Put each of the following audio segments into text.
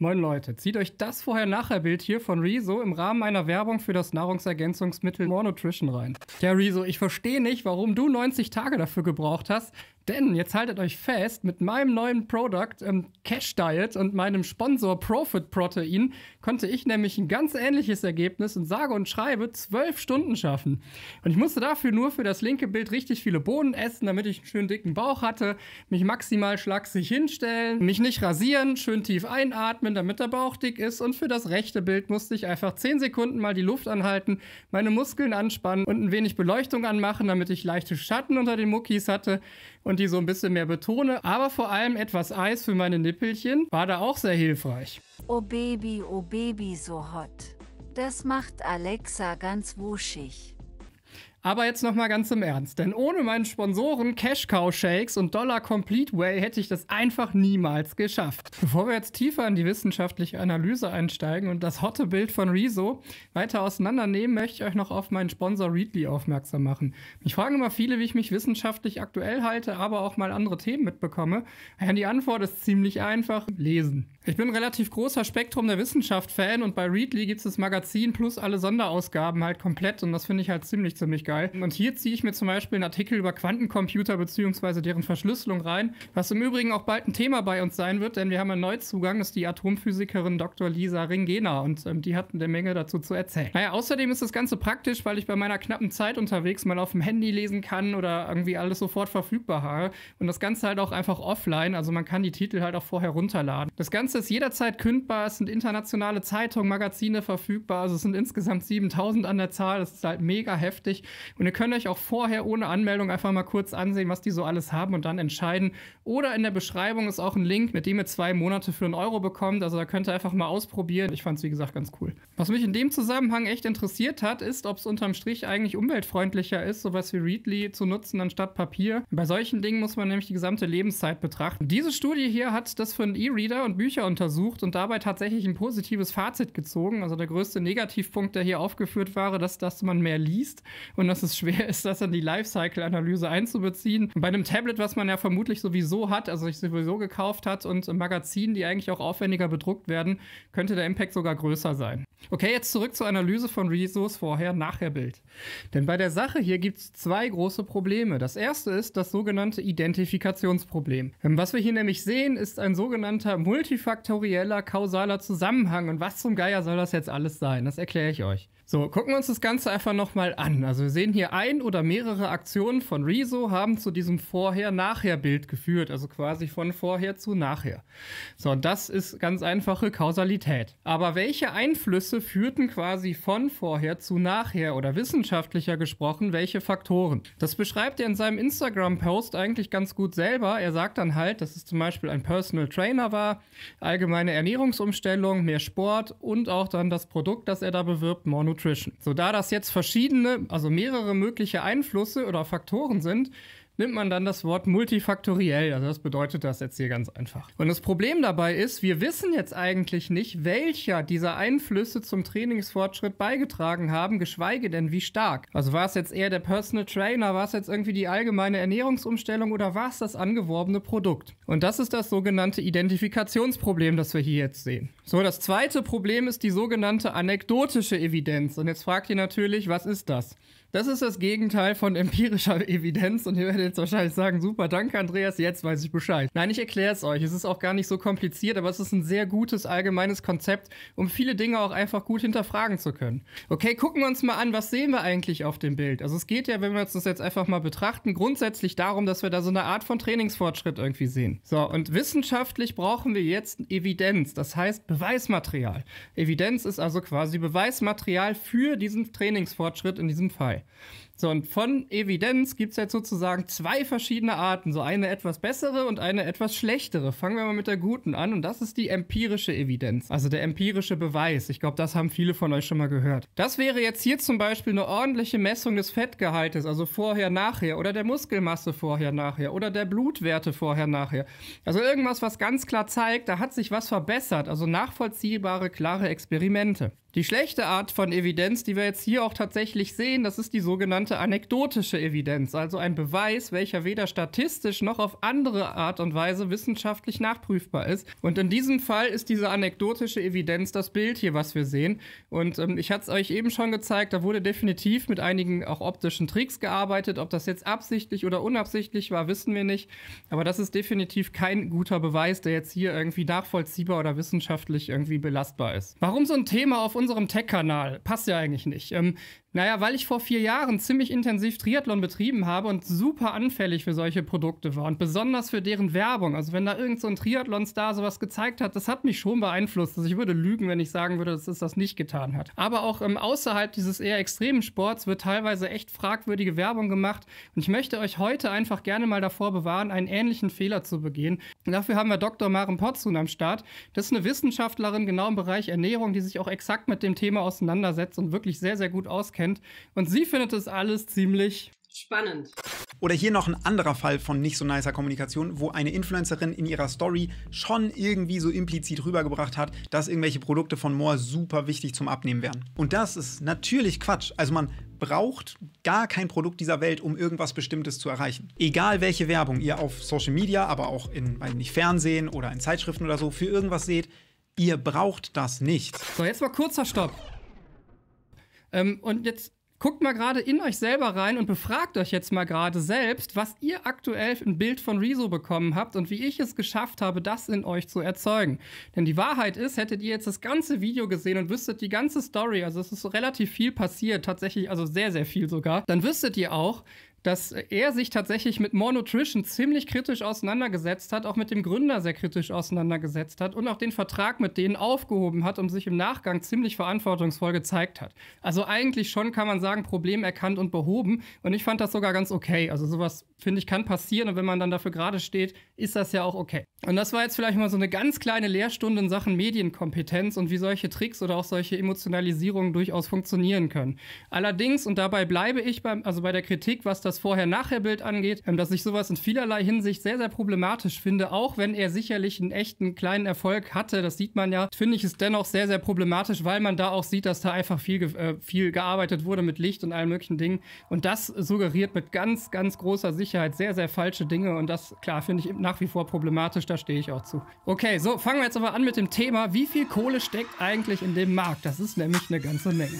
Moin Leute, zieht euch das Vorher-Nachher-Bild hier von Rezo im Rahmen einer Werbung für das Nahrungsergänzungsmittel More Nutrition rein. Ja, Rezo, ich verstehe nicht, warum du 90 Tage dafür gebraucht hast, denn jetzt haltet euch fest, mit meinem neuen Product ähm, Cash Diet und meinem Sponsor Profit Protein konnte ich nämlich ein ganz ähnliches Ergebnis in sage und schreibe 12 Stunden schaffen. Und ich musste dafür nur für das linke Bild richtig viele Bohnen essen, damit ich einen schönen dicken Bauch hatte, mich maximal schlaksig hinstellen, mich nicht rasieren, schön tief einatmen, damit der Bauch dick ist und für das rechte Bild musste ich einfach 10 Sekunden mal die Luft anhalten, meine Muskeln anspannen und ein wenig Beleuchtung anmachen, damit ich leichte Schatten unter den Muckis hatte und die so ein bisschen mehr betone. Aber vor allem etwas Eis für meine Nippelchen war da auch sehr hilfreich. Oh Baby, oh Baby, so hot. Das macht Alexa ganz wuschig. Aber jetzt nochmal ganz im Ernst, denn ohne meinen Sponsoren Cash Cow Shakes und Dollar Complete Way hätte ich das einfach niemals geschafft. Bevor wir jetzt tiefer in die wissenschaftliche Analyse einsteigen und das hotte Bild von Rezo weiter auseinandernehmen, möchte ich euch noch auf meinen Sponsor Readly aufmerksam machen. Mich fragen immer viele, wie ich mich wissenschaftlich aktuell halte, aber auch mal andere Themen mitbekomme. Ja, die Antwort ist ziemlich einfach: lesen. Ich bin ein relativ großer Spektrum der Wissenschaft-Fan und bei Readly gibt es das Magazin plus alle Sonderausgaben halt komplett und das finde ich halt ziemlich, ziemlich geil. Und hier ziehe ich mir zum Beispiel einen Artikel über Quantencomputer bzw. deren Verschlüsselung rein, was im Übrigen auch bald ein Thema bei uns sein wird, denn wir haben einen Neuzugang, das ist die Atomphysikerin Dr. Lisa Ringena und ähm, die hat eine Menge dazu zu erzählen. Naja, außerdem ist das Ganze praktisch, weil ich bei meiner knappen Zeit unterwegs mal auf dem Handy lesen kann oder irgendwie alles sofort verfügbar habe und das Ganze halt auch einfach offline, also man kann die Titel halt auch vorher runterladen. Das Ganze ist jederzeit kündbar. Es sind internationale Zeitungen, Magazine verfügbar. Also es sind insgesamt 7000 an der Zahl. Das ist halt mega heftig. Und ihr könnt euch auch vorher ohne Anmeldung einfach mal kurz ansehen, was die so alles haben und dann entscheiden. Oder in der Beschreibung ist auch ein Link, mit dem ihr zwei Monate für einen Euro bekommt. Also da könnt ihr einfach mal ausprobieren. Ich fand es, wie gesagt, ganz cool. Was mich in dem Zusammenhang echt interessiert hat, ist, ob es unterm Strich eigentlich umweltfreundlicher ist, sowas wie Readly zu nutzen anstatt Papier. Bei solchen Dingen muss man nämlich die gesamte Lebenszeit betrachten. Diese Studie hier hat das für einen E-Reader und Bücher untersucht und dabei tatsächlich ein positives Fazit gezogen. Also der größte Negativpunkt, der hier aufgeführt war, dass, dass man mehr liest und dass es schwer ist, das in die Lifecycle-Analyse einzubeziehen. bei einem Tablet, was man ja vermutlich sowieso hat, also sich sowieso gekauft hat und Magazinen, die eigentlich auch aufwendiger bedruckt werden, könnte der Impact sogar größer sein. Okay, jetzt zurück zur Analyse von Resource Vorher-Nachher-Bild. Denn bei der Sache hier gibt es zwei große Probleme. Das erste ist das sogenannte Identifikationsproblem. Was wir hier nämlich sehen, ist ein sogenannter multifaktorieller kausaler Zusammenhang. Und was zum Geier soll das jetzt alles sein? Das erkläre ich euch. So, gucken wir uns das Ganze einfach nochmal an. Also wir sehen hier ein oder mehrere Aktionen von Rezo haben zu diesem Vorher-Nachher-Bild geführt. Also quasi von vorher zu nachher. So, und das ist ganz einfache Kausalität. Aber welche Einflüsse führten quasi von vorher zu nachher oder wissenschaftlicher gesprochen, welche Faktoren? Das beschreibt er in seinem Instagram-Post eigentlich ganz gut selber. Er sagt dann halt, dass es zum Beispiel ein Personal Trainer war, allgemeine Ernährungsumstellung, mehr Sport und auch dann das Produkt, das er da bewirbt, Mono Nutrition. So, da das jetzt verschiedene, also mehrere mögliche Einflüsse oder Faktoren sind, nimmt man dann das Wort multifaktoriell. Also das bedeutet das jetzt hier ganz einfach. Und das Problem dabei ist, wir wissen jetzt eigentlich nicht, welcher dieser Einflüsse zum Trainingsfortschritt beigetragen haben, geschweige denn wie stark. Also war es jetzt eher der Personal Trainer, war es jetzt irgendwie die allgemeine Ernährungsumstellung oder war es das angeworbene Produkt? Und das ist das sogenannte Identifikationsproblem, das wir hier jetzt sehen. So, das zweite Problem ist die sogenannte anekdotische Evidenz. Und jetzt fragt ihr natürlich, was ist das? Das ist das Gegenteil von empirischer Evidenz und ihr werdet jetzt wahrscheinlich sagen, super, danke Andreas, jetzt weiß ich Bescheid. Nein, ich erkläre es euch. Es ist auch gar nicht so kompliziert, aber es ist ein sehr gutes allgemeines Konzept, um viele Dinge auch einfach gut hinterfragen zu können. Okay, gucken wir uns mal an, was sehen wir eigentlich auf dem Bild? Also es geht ja, wenn wir uns das jetzt einfach mal betrachten, grundsätzlich darum, dass wir da so eine Art von Trainingsfortschritt irgendwie sehen. So, und wissenschaftlich brauchen wir jetzt Evidenz, das heißt Beweismaterial. Evidenz ist also quasi Beweismaterial für diesen Trainingsfortschritt in diesem Fall. Okay. So, und von Evidenz gibt es jetzt sozusagen zwei verschiedene Arten. So eine etwas bessere und eine etwas schlechtere. Fangen wir mal mit der guten an und das ist die empirische Evidenz. Also der empirische Beweis. Ich glaube, das haben viele von euch schon mal gehört. Das wäre jetzt hier zum Beispiel eine ordentliche Messung des Fettgehaltes, also vorher, nachher oder der Muskelmasse vorher, nachher oder der Blutwerte vorher, nachher. Also irgendwas, was ganz klar zeigt, da hat sich was verbessert. Also nachvollziehbare, klare Experimente. Die schlechte Art von Evidenz, die wir jetzt hier auch tatsächlich sehen, das ist die sogenannte sogenannte anekdotische Evidenz, also ein Beweis, welcher weder statistisch noch auf andere Art und Weise wissenschaftlich nachprüfbar ist. Und in diesem Fall ist diese anekdotische Evidenz das Bild hier, was wir sehen. Und ähm, ich hatte es euch eben schon gezeigt, da wurde definitiv mit einigen auch optischen Tricks gearbeitet. Ob das jetzt absichtlich oder unabsichtlich war, wissen wir nicht. Aber das ist definitiv kein guter Beweis, der jetzt hier irgendwie nachvollziehbar oder wissenschaftlich irgendwie belastbar ist. Warum so ein Thema auf unserem Tech-Kanal? Passt ja eigentlich nicht. Ähm, naja, weil ich vor vier Jahren ziemlich intensiv Triathlon betrieben habe und super anfällig für solche Produkte war und besonders für deren Werbung. Also wenn da irgend so Triathlon-Star sowas gezeigt hat, das hat mich schon beeinflusst. Also ich würde lügen, wenn ich sagen würde, dass es das nicht getan hat. Aber auch ähm, außerhalb dieses eher extremen Sports wird teilweise echt fragwürdige Werbung gemacht und ich möchte euch heute einfach gerne mal davor bewahren, einen ähnlichen Fehler zu begehen. Und dafür haben wir Dr. Maren Potzun am Start. Das ist eine Wissenschaftlerin genau im Bereich Ernährung, die sich auch exakt mit dem Thema auseinandersetzt und wirklich sehr, sehr gut auskennt kennt. Und sie findet es alles ziemlich spannend. Oder hier noch ein anderer Fall von nicht so nicer Kommunikation, wo eine Influencerin in ihrer Story schon irgendwie so implizit rübergebracht hat, dass irgendwelche Produkte von Moore super wichtig zum Abnehmen wären. Und das ist natürlich Quatsch. Also man braucht gar kein Produkt dieser Welt, um irgendwas Bestimmtes zu erreichen. Egal welche Werbung ihr auf Social Media, aber auch in nicht Fernsehen oder in Zeitschriften oder so für irgendwas seht, ihr braucht das nicht. So, jetzt mal kurzer Stopp. Ähm, und jetzt guckt mal gerade in euch selber rein und befragt euch jetzt mal gerade selbst, was ihr aktuell ein Bild von Rezo bekommen habt und wie ich es geschafft habe, das in euch zu erzeugen. Denn die Wahrheit ist, hättet ihr jetzt das ganze Video gesehen und wüsstet die ganze Story, also es ist relativ viel passiert, tatsächlich, also sehr, sehr viel sogar, dann wüsstet ihr auch, dass er sich tatsächlich mit More Nutrition ziemlich kritisch auseinandergesetzt hat, auch mit dem Gründer sehr kritisch auseinandergesetzt hat und auch den Vertrag mit denen aufgehoben hat und sich im Nachgang ziemlich verantwortungsvoll gezeigt hat. Also eigentlich schon kann man sagen, Problem erkannt und behoben. Und ich fand das sogar ganz okay. Also sowas, finde ich, kann passieren. Und wenn man dann dafür gerade steht, ist das ja auch okay. Und das war jetzt vielleicht mal so eine ganz kleine Lehrstunde in Sachen Medienkompetenz und wie solche Tricks oder auch solche Emotionalisierungen durchaus funktionieren können. Allerdings, und dabei bleibe ich beim, also bei der Kritik, was das Vorher-Nachher-Bild angeht, ähm, dass ich sowas in vielerlei Hinsicht sehr, sehr problematisch finde, auch wenn er sicherlich einen echten kleinen Erfolg hatte, das sieht man ja, finde ich es dennoch sehr, sehr problematisch, weil man da auch sieht, dass da einfach viel, äh, viel gearbeitet wurde mit Licht und allen möglichen Dingen. Und das suggeriert mit ganz, ganz großer Sicherheit sehr, sehr falsche Dinge. Und das, klar, finde ich nach wie vor problematisch, da stehe ich auch zu. Okay, so, fangen wir jetzt aber an mit dem Thema, wie viel Kohle steckt eigentlich in dem Markt? Das ist nämlich eine ganze Menge.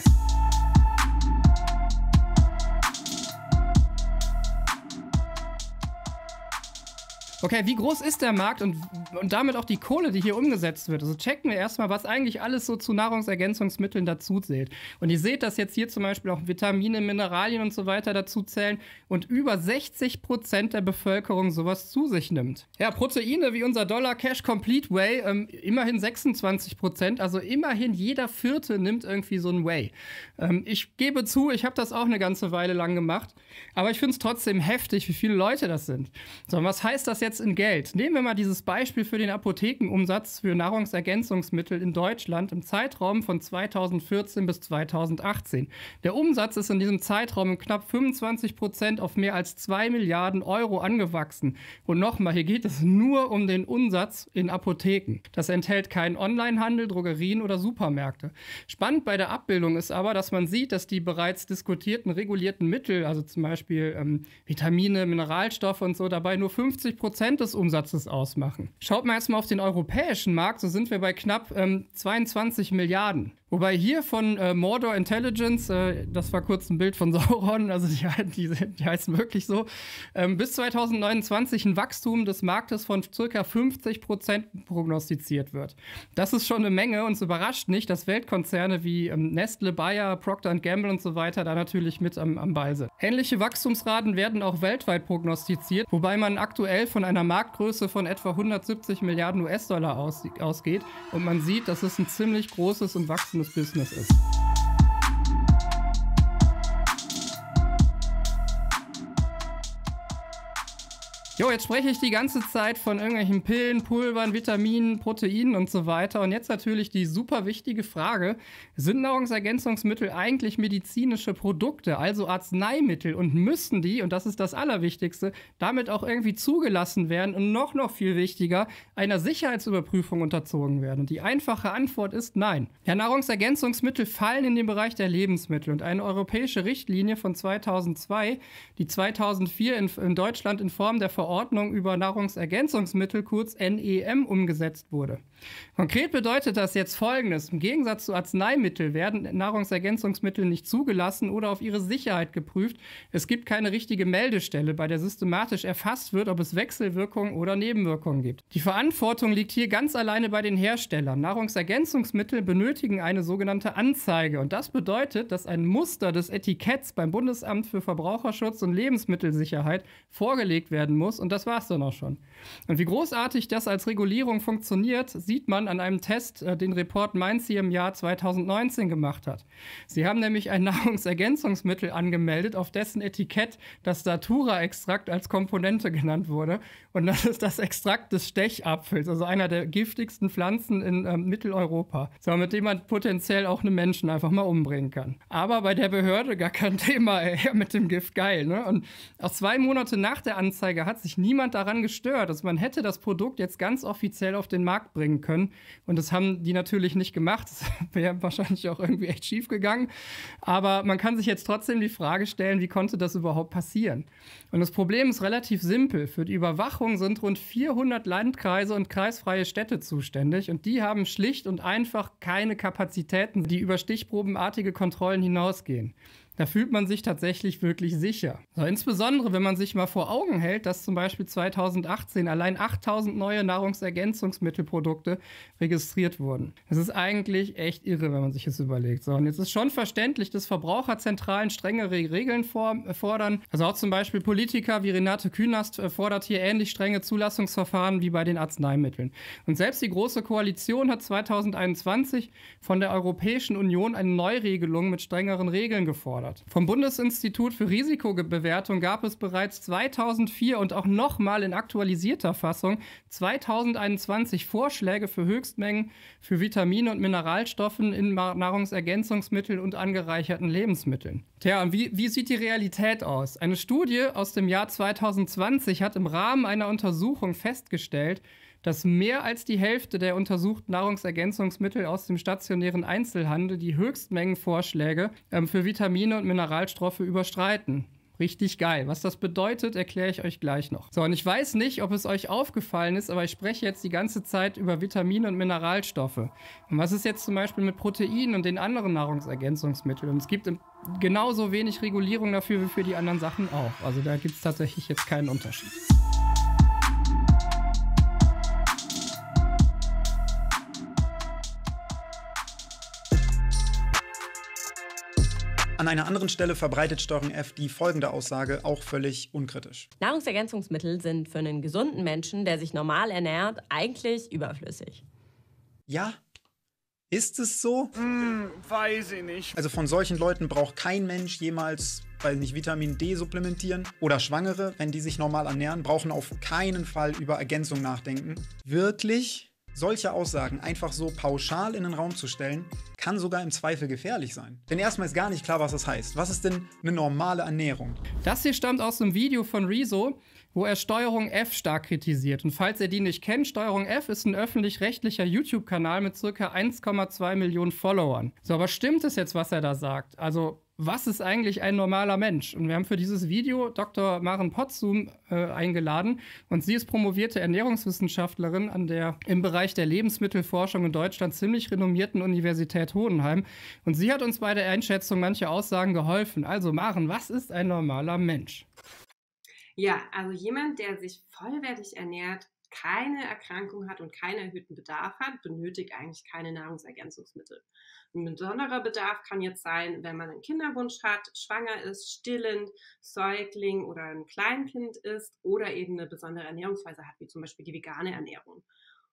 Okay, wie groß ist der Markt und, und damit auch die Kohle, die hier umgesetzt wird? Also checken wir erstmal, was eigentlich alles so zu Nahrungsergänzungsmitteln dazu zählt. Und ihr seht, dass jetzt hier zum Beispiel auch Vitamine, Mineralien und so weiter dazu zählen und über 60 Prozent der Bevölkerung sowas zu sich nimmt. Ja, Proteine wie unser Dollar Cash Complete Whey, ähm, immerhin 26 Prozent, also immerhin jeder Vierte nimmt irgendwie so ein Whey. Ähm, ich gebe zu, ich habe das auch eine ganze Weile lang gemacht, aber ich finde es trotzdem heftig, wie viele Leute das sind. So, was heißt das jetzt? Jetzt in Geld. Nehmen wir mal dieses Beispiel für den Apothekenumsatz für Nahrungsergänzungsmittel in Deutschland im Zeitraum von 2014 bis 2018. Der Umsatz ist in diesem Zeitraum um knapp 25 Prozent auf mehr als 2 Milliarden Euro angewachsen. Und nochmal, hier geht es nur um den Umsatz in Apotheken. Das enthält keinen Onlinehandel, Drogerien oder Supermärkte. Spannend bei der Abbildung ist aber, dass man sieht, dass die bereits diskutierten regulierten Mittel, also zum Beispiel ähm, Vitamine, Mineralstoffe und so, dabei nur 50 Prozent Prozent des Umsatzes ausmachen. Schaut mal jetzt mal auf den europäischen Markt, so sind wir bei knapp ähm, 22 Milliarden. Wobei hier von äh, Mordor Intelligence, äh, das war kurz ein Bild von Sauron, also die, die, die heißen wirklich so, ähm, bis 2029 ein Wachstum des Marktes von ca. 50 Prozent prognostiziert wird. Das ist schon eine Menge und es überrascht nicht, dass Weltkonzerne wie ähm, Nestle, Bayer, Procter Gamble und so weiter da natürlich mit am, am Ball sind. Ähnliche Wachstumsraten werden auch weltweit prognostiziert, wobei man aktuell von einer Marktgröße von etwa 170 Milliarden US-Dollar aus, ausgeht und man sieht, das ist ein ziemlich großes und wachsendes wachsendes Business ist. Jo, jetzt spreche ich die ganze Zeit von irgendwelchen Pillen, Pulvern, Vitaminen, Proteinen und so weiter. Und jetzt natürlich die super wichtige Frage: Sind Nahrungsergänzungsmittel eigentlich medizinische Produkte, also Arzneimittel? Und müssen die, und das ist das Allerwichtigste, damit auch irgendwie zugelassen werden und noch, noch viel wichtiger, einer Sicherheitsüberprüfung unterzogen werden? Und die einfache Antwort ist nein. Ja, Nahrungsergänzungsmittel fallen in den Bereich der Lebensmittel und eine europäische Richtlinie von 2002, die 2004 in, in Deutschland in Form der Verordnung Verordnung über Nahrungsergänzungsmittel, kurz NEM, umgesetzt wurde. Konkret bedeutet das jetzt Folgendes. Im Gegensatz zu Arzneimitteln werden Nahrungsergänzungsmittel nicht zugelassen oder auf ihre Sicherheit geprüft. Es gibt keine richtige Meldestelle, bei der systematisch erfasst wird, ob es Wechselwirkungen oder Nebenwirkungen gibt. Die Verantwortung liegt hier ganz alleine bei den Herstellern. Nahrungsergänzungsmittel benötigen eine sogenannte Anzeige. Und das bedeutet, dass ein Muster des Etiketts beim Bundesamt für Verbraucherschutz und Lebensmittelsicherheit vorgelegt werden muss und das war es dann auch schon. Und wie großartig das als Regulierung funktioniert, sieht man an einem Test, äh, den Report Mainz hier im Jahr 2019 gemacht hat. Sie haben nämlich ein Nahrungsergänzungsmittel angemeldet, auf dessen Etikett das Datura-Extrakt als Komponente genannt wurde. Und das ist das Extrakt des Stechapfels, also einer der giftigsten Pflanzen in äh, Mitteleuropa, so, mit dem man potenziell auch einen Menschen einfach mal umbringen kann. Aber bei der Behörde gar kein Thema, ey, mit dem Gift geil. Ne? Und auch zwei Monate nach der Anzeige hat sich sich niemand daran gestört. Also man hätte das Produkt jetzt ganz offiziell auf den Markt bringen können. Und das haben die natürlich nicht gemacht. Das wäre wahrscheinlich auch irgendwie echt schief gegangen. Aber man kann sich jetzt trotzdem die Frage stellen, wie konnte das überhaupt passieren? Und das Problem ist relativ simpel. Für die Überwachung sind rund 400 Landkreise und kreisfreie Städte zuständig. Und die haben schlicht und einfach keine Kapazitäten, die über stichprobenartige Kontrollen hinausgehen. Da fühlt man sich tatsächlich wirklich sicher. So, insbesondere, wenn man sich mal vor Augen hält, dass zum Beispiel 2018 allein 8000 neue Nahrungsergänzungsmittelprodukte registriert wurden. Das ist eigentlich echt irre, wenn man sich das überlegt. So, und jetzt ist schon verständlich, dass Verbraucherzentralen strengere Regeln fordern. Also auch zum Beispiel Politiker wie Renate Künast äh, fordert hier ähnlich strenge Zulassungsverfahren wie bei den Arzneimitteln. Und selbst die Große Koalition hat 2021 von der Europäischen Union eine Neuregelung mit strengeren Regeln gefordert gefordert. Vom Bundesinstitut für Risikobewertung gab es bereits 2004 und auch nochmal in aktualisierter Fassung 2021 Vorschläge für Höchstmengen für Vitamine und Mineralstoffen in Nahrungsergänzungsmitteln und angereicherten Lebensmitteln. Tja, und wie, wie sieht die Realität aus? Eine Studie aus dem Jahr 2020 hat im Rahmen einer Untersuchung festgestellt, dass mehr als die Hälfte der untersuchten Nahrungsergänzungsmittel aus dem stationären Einzelhandel die Höchstmengenvorschläge ähm, für Vitamine und Mineralstoffe überstreiten. Richtig geil. Was das bedeutet, erkläre ich euch gleich noch. So, und ich weiß nicht, ob es euch aufgefallen ist, aber ich spreche jetzt die ganze Zeit über Vitamine und Mineralstoffe. Und was ist jetzt zum Beispiel mit Proteinen und den anderen Nahrungsergänzungsmitteln? Und es gibt genauso wenig Regulierung dafür wie für die anderen Sachen auch. Also da gibt es tatsächlich jetzt keinen Unterschied. An einer anderen Stelle verbreitet Steuerung F die folgende Aussage auch völlig unkritisch. Nahrungsergänzungsmittel sind für einen gesunden Menschen, der sich normal ernährt, eigentlich überflüssig. Ja, ist es so? Hm, weiß ich nicht. Also von solchen Leuten braucht kein Mensch jemals, weiß nicht, Vitamin D supplementieren. Oder Schwangere, wenn die sich normal ernähren, brauchen auf keinen Fall über Ergänzung nachdenken. Wirklich? Solche Aussagen einfach so pauschal in den Raum zu stellen, kann sogar im Zweifel gefährlich sein. Denn erstmal ist gar nicht klar, was das heißt. Was ist denn eine normale Ernährung? Das hier stammt aus einem Video von Rezo, wo er Steuerung F stark kritisiert. Und falls ihr die nicht kennt, Steuerung F ist ein öffentlich-rechtlicher YouTube-Kanal mit ca. 1,2 Millionen Followern. So, aber stimmt es jetzt, was er da sagt? Also was ist eigentlich ein normaler Mensch? Und wir haben für dieses Video Dr. Maren Potzum äh, eingeladen. Und sie ist promovierte Ernährungswissenschaftlerin an der im Bereich der Lebensmittelforschung in Deutschland ziemlich renommierten Universität Hohenheim. Und sie hat uns bei der Einschätzung mancher Aussagen geholfen. Also Maren, was ist ein normaler Mensch? Ja, also jemand, der sich vollwertig ernährt, keine Erkrankung hat und keinen erhöhten Bedarf hat, benötigt eigentlich keine Nahrungsergänzungsmittel. Ein besonderer Bedarf kann jetzt sein, wenn man einen Kinderwunsch hat, schwanger ist, stillend, Säugling oder ein Kleinkind ist oder eben eine besondere Ernährungsweise hat, wie zum Beispiel die vegane Ernährung.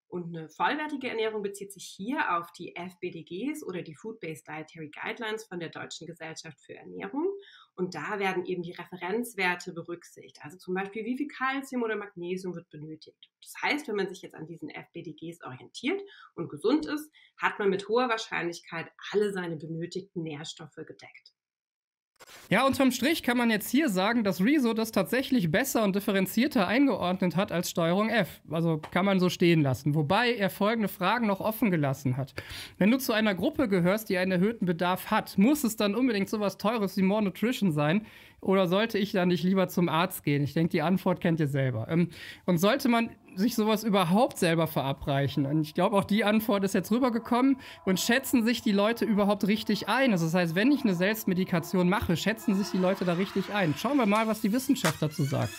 Und eine vollwertige Ernährung bezieht sich hier auf die FBDGs oder die Food-Based Dietary Guidelines von der Deutschen Gesellschaft für Ernährung. Und da werden eben die Referenzwerte berücksichtigt. Also zum Beispiel, wie viel Kalzium oder Magnesium wird benötigt. Das heißt, wenn man sich jetzt an diesen FBDGs orientiert und gesund ist, hat man mit hoher Wahrscheinlichkeit alle seine benötigten Nährstoffe gedeckt. Ja, unterm Strich kann man jetzt hier sagen, dass Rezo das tatsächlich besser und differenzierter eingeordnet hat als Steuerung F. Also kann man so stehen lassen. Wobei er folgende Fragen noch offen gelassen hat. Wenn du zu einer Gruppe gehörst, die einen erhöhten Bedarf hat, muss es dann unbedingt so was Teures wie More Nutrition sein? Oder sollte ich da nicht lieber zum Arzt gehen? Ich denke, die Antwort kennt ihr selber. Ähm, und sollte man sich sowas überhaupt selber verabreichen? Und ich glaube, auch die Antwort ist jetzt rübergekommen. Und schätzen sich die Leute überhaupt richtig ein? Also das heißt, wenn ich eine Selbstmedikation mache, schätzen sich die Leute da richtig ein? Schauen wir mal, was die Wissenschaft dazu sagt.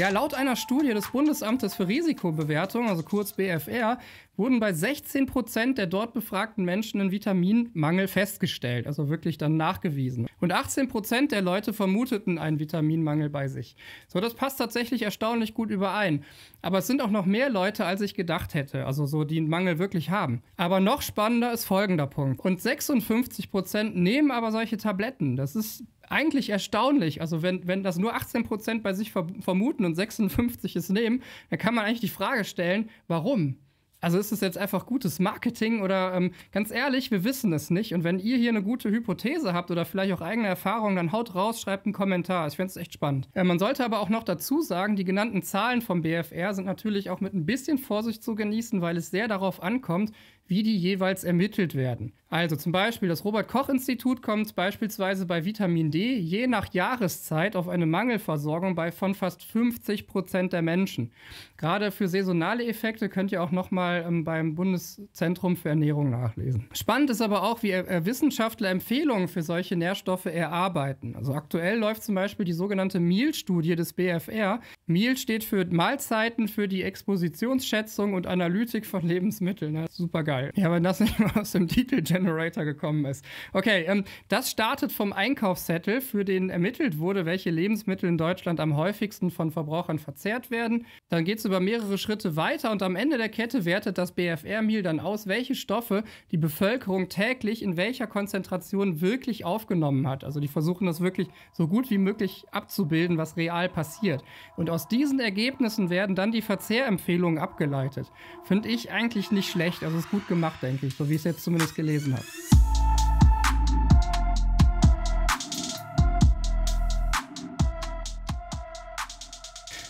Ja, laut einer Studie des Bundesamtes für Risikobewertung, also kurz BFR, wurden bei 16 Prozent der dort befragten Menschen ein Vitaminmangel festgestellt, also wirklich dann nachgewiesen. Und 18 Prozent der Leute vermuteten einen Vitaminmangel bei sich. So, das passt tatsächlich erstaunlich gut überein. Aber es sind auch noch mehr Leute, als ich gedacht hätte, also so, die einen Mangel wirklich haben. Aber noch spannender ist folgender Punkt. Und 56 Prozent nehmen aber solche Tabletten. Das ist eigentlich erstaunlich. Also wenn, wenn das nur 18 Prozent bei sich vermuten und 56 es nehmen, dann kann man eigentlich die Frage stellen, warum? Also ist es jetzt einfach gutes Marketing oder ähm, ganz ehrlich, wir wissen es nicht. Und wenn ihr hier eine gute Hypothese habt oder vielleicht auch eigene Erfahrungen, dann haut raus, schreibt einen Kommentar. Ich finde es echt spannend. Äh, man sollte aber auch noch dazu sagen, die genannten Zahlen vom BFR sind natürlich auch mit ein bisschen Vorsicht zu genießen, weil es sehr darauf ankommt, wie die jeweils ermittelt werden. Also zum Beispiel das Robert Koch Institut kommt beispielsweise bei Vitamin D je nach Jahreszeit auf eine Mangelversorgung bei von fast 50 Prozent der Menschen. Gerade für saisonale Effekte könnt ihr auch nochmal ähm, beim Bundeszentrum für Ernährung nachlesen. Spannend ist aber auch, wie äh, Wissenschaftler Empfehlungen für solche Nährstoffe erarbeiten. Also aktuell läuft zum Beispiel die sogenannte Meal-Studie des BFR. Meal steht für Mahlzeiten für die Expositionsschätzung und Analytik von Lebensmitteln. Super geil. Geil. Ja, wenn das nicht mal aus dem Titel-Generator gekommen ist. Okay, ähm, das startet vom Einkaufszettel, für den ermittelt wurde, welche Lebensmittel in Deutschland am häufigsten von Verbrauchern verzehrt werden. Dann geht es über mehrere Schritte weiter und am Ende der Kette wertet das BFR-Meal dann aus, welche Stoffe die Bevölkerung täglich in welcher Konzentration wirklich aufgenommen hat. Also die versuchen das wirklich so gut wie möglich abzubilden, was real passiert. Und aus diesen Ergebnissen werden dann die Verzehrempfehlungen abgeleitet. Finde ich eigentlich nicht schlecht. Also ist gut gemacht, denke ich, so wie ich es jetzt zumindest gelesen habe.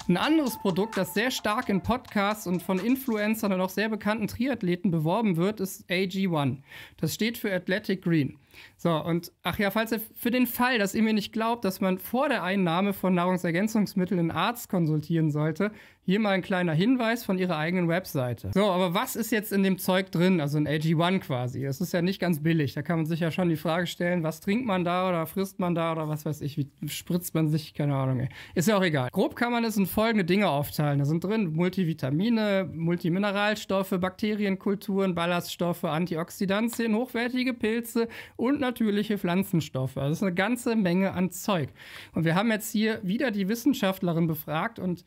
Ein anderes Produkt, das sehr stark in Podcasts und von Influencern und auch sehr bekannten Triathleten beworben wird, ist AG1. Das steht für Athletic Green. So, und ach ja, falls ihr für den Fall, dass ihr mir nicht glaubt, dass man vor der Einnahme von Nahrungsergänzungsmitteln einen Arzt konsultieren sollte, hier mal ein kleiner Hinweis von ihrer eigenen Webseite. So, aber was ist jetzt in dem Zeug drin, also in AG1 quasi? Das ist ja nicht ganz billig. Da kann man sich ja schon die Frage stellen, was trinkt man da oder frisst man da oder was weiß ich, wie spritzt man sich, keine Ahnung. Ey. Ist ja auch egal. Grob kann man es in folgende Dinge aufteilen. Da sind drin Multivitamine, Multimineralstoffe, Bakterienkulturen, Ballaststoffe, Antioxidantien, hochwertige Pilze und natürliche Pflanzenstoffe. Also das ist eine ganze Menge an Zeug. Und wir haben jetzt hier wieder die Wissenschaftlerin befragt und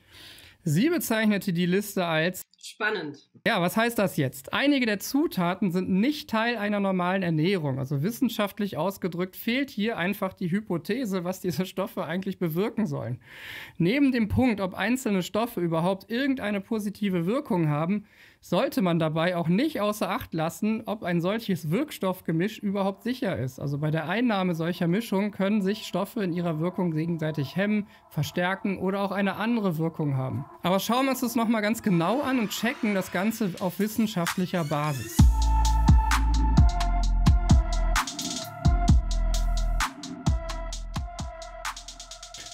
Sie bezeichnete die Liste als spannend. Ja, was heißt das jetzt? Einige der Zutaten sind nicht Teil einer normalen Ernährung. Also wissenschaftlich ausgedrückt fehlt hier einfach die Hypothese, was diese Stoffe eigentlich bewirken sollen. Neben dem Punkt, ob einzelne Stoffe überhaupt irgendeine positive Wirkung haben, sollte man dabei auch nicht außer Acht lassen, ob ein solches Wirkstoffgemisch überhaupt sicher ist. Also bei der Einnahme solcher Mischungen können sich Stoffe in ihrer Wirkung gegenseitig hemmen, verstärken oder auch eine andere Wirkung haben. Aber schauen wir uns das nochmal ganz genau an und checken das Ganze auf wissenschaftlicher Basis.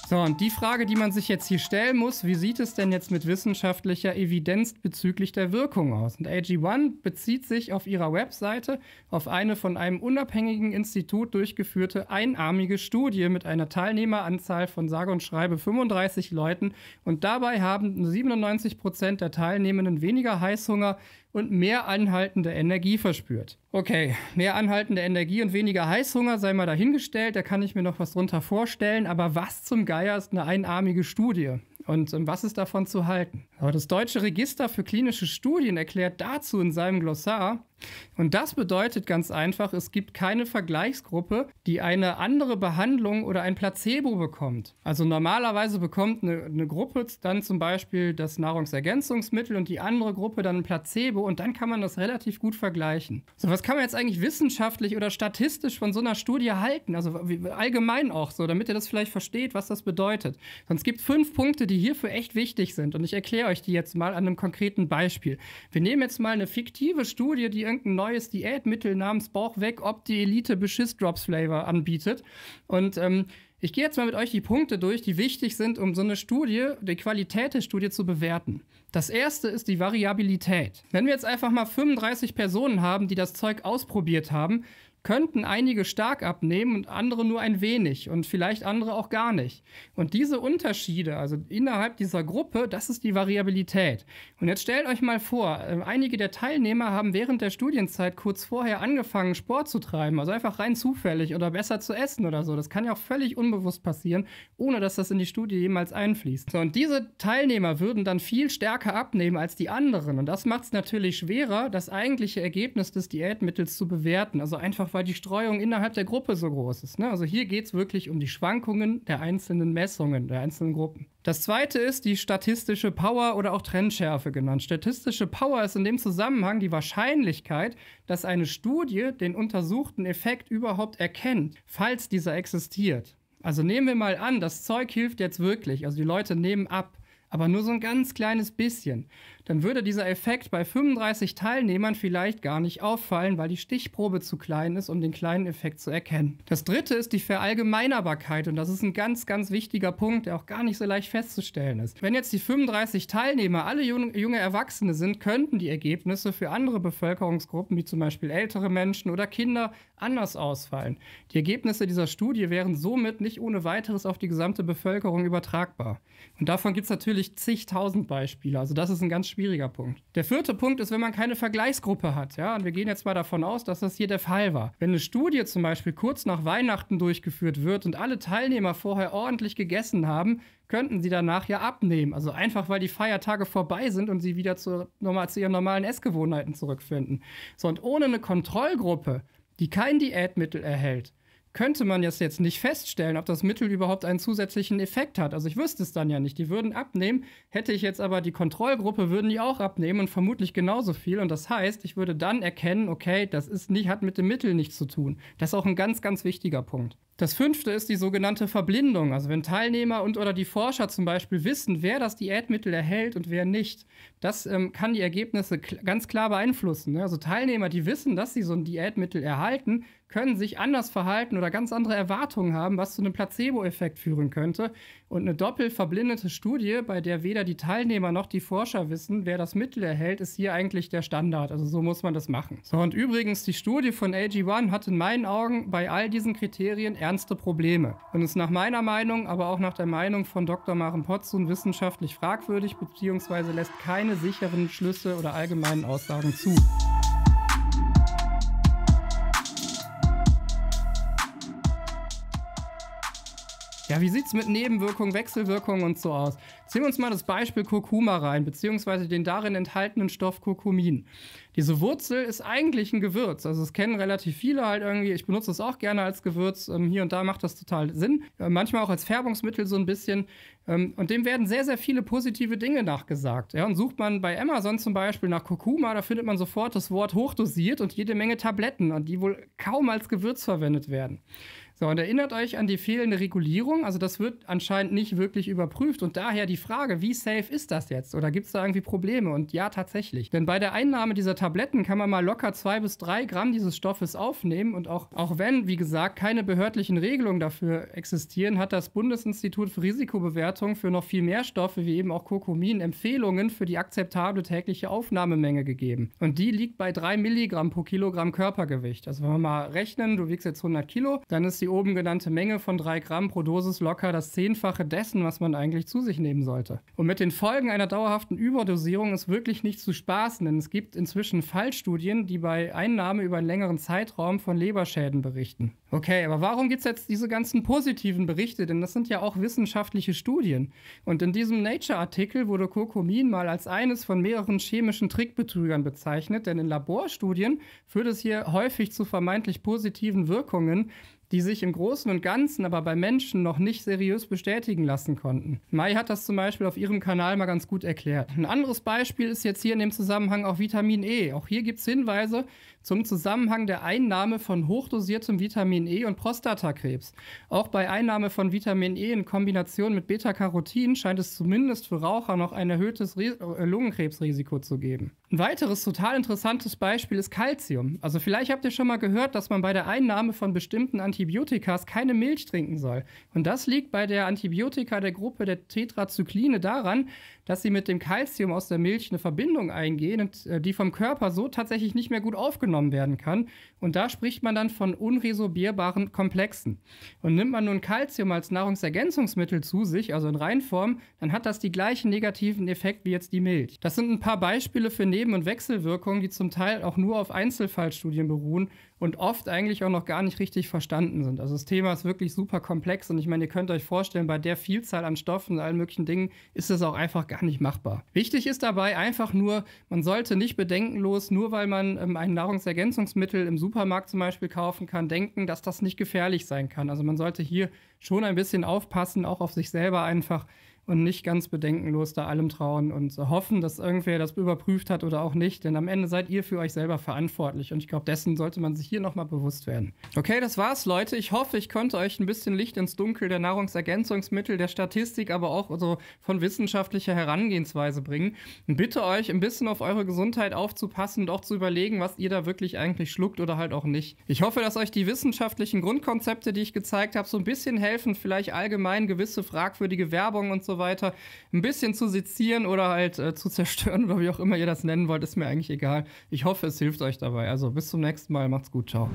So, und die Frage, die man sich jetzt hier stellen muss, wie sieht es denn jetzt mit wissenschaftlicher Evidenz bezüglich der Wirkung aus? Und AG1 bezieht sich auf ihrer Webseite auf eine von einem unabhängigen Institut durchgeführte einarmige Studie mit einer Teilnehmeranzahl von sage und schreibe 35 Leuten. Und dabei haben 97 Prozent der Teilnehmenden weniger Heißhunger und mehr anhaltende Energie verspürt. Okay, mehr anhaltende Energie und weniger Heißhunger sei mal dahingestellt, da kann ich mir noch was drunter vorstellen, aber was zum Geier ist eine einarmige Studie? Und ähm, was ist davon zu halten? Das Deutsche Register für klinische Studien erklärt dazu in seinem Glossar, und das bedeutet ganz einfach, es gibt keine Vergleichsgruppe, die eine andere Behandlung oder ein Placebo bekommt. Also normalerweise bekommt eine, eine, Gruppe dann zum Beispiel das Nahrungsergänzungsmittel und die andere Gruppe dann ein Placebo und dann kann man das relativ gut vergleichen. So, was kann man jetzt eigentlich wissenschaftlich oder statistisch von so einer Studie halten? Also allgemein auch so, damit ihr das vielleicht versteht, was das bedeutet. Sonst gibt es fünf Punkte, die hierfür echt wichtig sind und ich erkläre euch die jetzt mal an einem konkreten Beispiel. Wir nehmen jetzt mal eine fiktive Studie, die irgendein neues Diätmittel namens Bauch weg, ob die Elite Beschiss Drops Flavor anbietet. Und ähm, ich gehe jetzt mal mit euch die Punkte durch, die wichtig sind, um so eine Studie, die Qualität der Studie zu bewerten. Das erste ist die Variabilität. Wenn wir jetzt einfach mal 35 Personen haben, die das Zeug ausprobiert haben, könnten einige stark abnehmen und andere nur ein wenig und vielleicht andere auch gar nicht. Und diese Unterschiede, also innerhalb dieser Gruppe, das ist die Variabilität. Und jetzt stellt euch mal vor, äh, einige der Teilnehmer haben während der Studienzeit kurz vorher angefangen, Sport zu treiben, also einfach rein zufällig oder besser zu essen oder so. Das kann ja auch völlig unbewusst passieren, ohne dass das in die Studie jemals einfließt. So, und diese Teilnehmer würden dann viel stärker abnehmen als die anderen. Und das macht es natürlich schwerer, das eigentliche Ergebnis des Diätmittels zu bewerten. Also einfach einfach weil die Streuung innerhalb der Gruppe so groß ist. Ne? Also hier geht es wirklich um die Schwankungen der einzelnen Messungen, der einzelnen Gruppen. Das zweite ist die statistische Power oder auch Trendschärfe genannt. Statistische Power ist in dem Zusammenhang die Wahrscheinlichkeit, dass eine Studie den untersuchten Effekt überhaupt erkennt, falls dieser existiert. Also nehmen wir mal an, das Zeug hilft jetzt wirklich, also die Leute nehmen ab, aber nur so ein ganz kleines bisschen dann würde dieser Effekt bei 35 Teilnehmern vielleicht gar nicht auffallen, weil die Stichprobe zu klein ist, um den kleinen Effekt zu erkennen. Das dritte ist die Verallgemeinerbarkeit und das ist ein ganz, ganz wichtiger Punkt, der auch gar nicht so leicht festzustellen ist. Wenn jetzt die 35 Teilnehmer alle junge Erwachsene sind, könnten die Ergebnisse für andere Bevölkerungsgruppen, wie zum Beispiel ältere Menschen oder Kinder, anders ausfallen. Die Ergebnisse dieser Studie wären somit nicht ohne weiteres auf die gesamte Bevölkerung übertragbar. Und davon gibt es natürlich zigtausend Beispiele. Also das ist ein ganz schwieriger Punkt. Der vierte Punkt ist, wenn man keine Vergleichsgruppe hat. Ja, und wir gehen jetzt mal davon aus, dass das hier der Fall war. Wenn eine Studie zum Beispiel kurz nach Weihnachten durchgeführt wird und alle Teilnehmer vorher ordentlich gegessen haben, könnten sie danach ja abnehmen. Also einfach, weil die Feiertage vorbei sind und sie wieder zu, normal, zu ihren normalen Essgewohnheiten zurückfinden. So, und ohne eine Kontrollgruppe, die kein Diätmittel erhält, könnte man jetzt, jetzt nicht feststellen, ob das Mittel überhaupt einen zusätzlichen Effekt hat. Also ich wüsste es dann ja nicht. Die würden abnehmen, hätte ich jetzt aber die Kontrollgruppe, würden die auch abnehmen und vermutlich genauso viel. Und das heißt, ich würde dann erkennen, okay, das ist nicht, hat mit dem Mittel nichts zu tun. Das ist auch ein ganz, ganz wichtiger Punkt. Das fünfte ist die sogenannte Verblindung. Also wenn Teilnehmer und oder die Forscher zum Beispiel wissen, wer das Diätmittel erhält und wer nicht, das ähm, kann die Ergebnisse kl ganz klar beeinflussen. Ne? Also Teilnehmer, die wissen, dass sie so ein Diätmittel erhalten, können sich anders verhalten oder ganz andere Erwartungen haben, was zu einem Placebo-Effekt führen könnte. Und eine doppelt verblindete Studie, bei der weder die Teilnehmer noch die Forscher wissen, wer das Mittel erhält, ist hier eigentlich der Standard. Also so muss man das machen. So, und übrigens, die Studie von AG1 hat in meinen Augen bei all diesen Kriterien ernste Probleme und ist nach meiner Meinung, aber auch nach der Meinung von Dr. Maren Potzun wissenschaftlich fragwürdig bzw. lässt keine sicheren Schlüsse oder allgemeinen Aussagen zu. Ja, wie sieht es mit Nebenwirkungen, Wechselwirkungen und so aus? Ziehen wir uns mal das Beispiel Kurkuma rein, beziehungsweise den darin enthaltenen Stoff Kurkumin. Diese Wurzel ist eigentlich ein Gewürz. Also es kennen relativ viele halt irgendwie. Ich benutze es auch gerne als Gewürz. Ähm, hier und da macht das total Sinn. Äh, manchmal auch als Färbungsmittel so ein bisschen. Ähm, und dem werden sehr, sehr viele positive Dinge nachgesagt. Ja, und sucht man bei Amazon zum Beispiel nach Kurkuma, da findet man sofort das Wort hochdosiert und jede Menge Tabletten, die wohl kaum als Gewürz verwendet werden. So, und erinnert euch an die fehlende Regulierung. Also das wird anscheinend nicht wirklich überprüft. Und daher die Frage, wie safe ist das jetzt? Oder gibt es da irgendwie Probleme? Und ja, tatsächlich. Denn bei der Einnahme dieser Tabletten kann man mal locker zwei bis drei Gramm dieses Stoffes aufnehmen. Und auch, auch wenn, wie gesagt, keine behördlichen Regelungen dafür existieren, hat das Bundesinstitut für Risikobewertung für noch viel mehr Stoffe, wie eben auch Kurkumin, Empfehlungen für die akzeptable tägliche Aufnahmemenge gegeben. Und die liegt bei drei Milligramm pro Kilogramm Körpergewicht. Also wenn wir mal rechnen, du wiegst jetzt 100 Kilo, dann ist die oben genannte Menge von 3 Gramm pro Dosis locker das Zehnfache dessen, was man eigentlich zu sich nehmen sollte. Und mit den Folgen einer dauerhaften Überdosierung ist wirklich nicht zu spaßen, denn es gibt inzwischen Fallstudien, die bei Einnahme über einen längeren Zeitraum von Leberschäden berichten. Okay, aber warum gibt es jetzt diese ganzen positiven Berichte? Denn das sind ja auch wissenschaftliche Studien. Und in diesem Nature-Artikel wurde Kurkumin mal als eines von mehreren chemischen Trickbetrügern bezeichnet, denn in Laborstudien führt es hier häufig zu vermeintlich positiven Wirkungen, die sich im Großen und Ganzen aber bei Menschen noch nicht seriös bestätigen lassen konnten. Mai hat das zum Beispiel auf ihrem Kanal mal ganz gut erklärt. Ein anderes Beispiel ist jetzt hier in dem Zusammenhang auch Vitamin E. Auch hier gibt es Hinweise zum Zusammenhang der Einnahme von hochdosiertem Vitamin E und Prostatakrebs. Auch bei Einnahme von Vitamin E in Kombination mit Beta-Carotin scheint es zumindest für Raucher noch ein erhöhtes äh, Lungenkrebsrisiko zu geben. Ein weiteres total interessantes Beispiel ist Calcium. Also vielleicht habt ihr schon mal gehört, dass man bei der Einnahme von bestimmten Antibiotikas keine Milch trinken soll. Und das liegt bei der Antibiotika der Gruppe der Tetrazykline daran, dass sie mit dem Calcium aus der Milch eine Verbindung eingehen und äh, die vom Körper so tatsächlich nicht mehr gut aufgenommen werden kann. Und da spricht man dann von unresorbierbaren Komplexen. Und nimmt man nun Calcium als Nahrungsergänzungsmittel zu sich, also in Reinform, dann hat das die gleichen negativen Effekte wie jetzt die Milch. Das sind ein paar Beispiele für Neben- und Wechselwirkungen, die zum Teil auch nur auf Einzelfallstudien beruhen und oft eigentlich auch noch gar nicht richtig verstanden sind. Also das Thema ist wirklich super komplex und ich meine, ihr könnt euch vorstellen, bei der Vielzahl an Stoffen und allen möglichen Dingen ist es auch einfach gar nicht machbar. Wichtig ist dabei einfach nur, man sollte nicht bedenkenlos, nur weil man ähm, ein Nahrungsergänzungsmittel im Supermarkt zum Beispiel kaufen kann, denken, dass das nicht gefährlich sein kann. Also man sollte hier schon ein bisschen aufpassen, auch auf sich selber einfach und nicht ganz bedenkenlos da allem trauen und hoffen, dass irgendwer das überprüft hat oder auch nicht. Denn am Ende seid ihr für euch selber verantwortlich. Und ich glaube, dessen sollte man sich hier nochmal bewusst werden. Okay, das war's, Leute. Ich hoffe, ich konnte euch ein bisschen Licht ins Dunkel der Nahrungsergänzungsmittel, der Statistik, aber auch so von wissenschaftlicher Herangehensweise bringen. Und bitte euch ein bisschen auf eure Gesundheit aufzupassen und auch zu überlegen, was ihr da wirklich eigentlich schluckt oder halt auch nicht. Ich hoffe, dass euch die wissenschaftlichen Grundkonzepte, die ich gezeigt habe, so ein bisschen helfen, vielleicht allgemein gewisse fragwürdige Werbung und so weiter ein bisschen zu sezieren oder halt äh, zu zerstören oder wie auch immer ihr das nennen wollt, ist mir eigentlich egal. Ich hoffe, es hilft euch dabei. Also bis zum nächsten Mal. Macht's gut. Ciao.